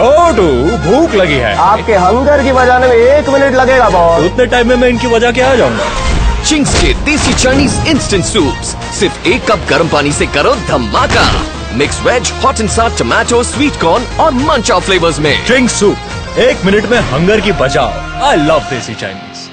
छोटू भूख लगी है। आपके हंगर की बजाने में एक मिनट लगेगा बॉस तो उतने टाइम में मैं इनकी वजह के आ जाऊँगा? चिंग्स के देसी चाइनीज़ इंस्टेंट सूप्स सिर्फ़ एक कप गर्म पानी से करो धमाका। Mix veg hot and sour tomato sweet corn और मंचा फ्लेवर्स में। चिंग्स सूप एक मिनट में हंगर की बजाओ। आई लव देसी चाइनीज़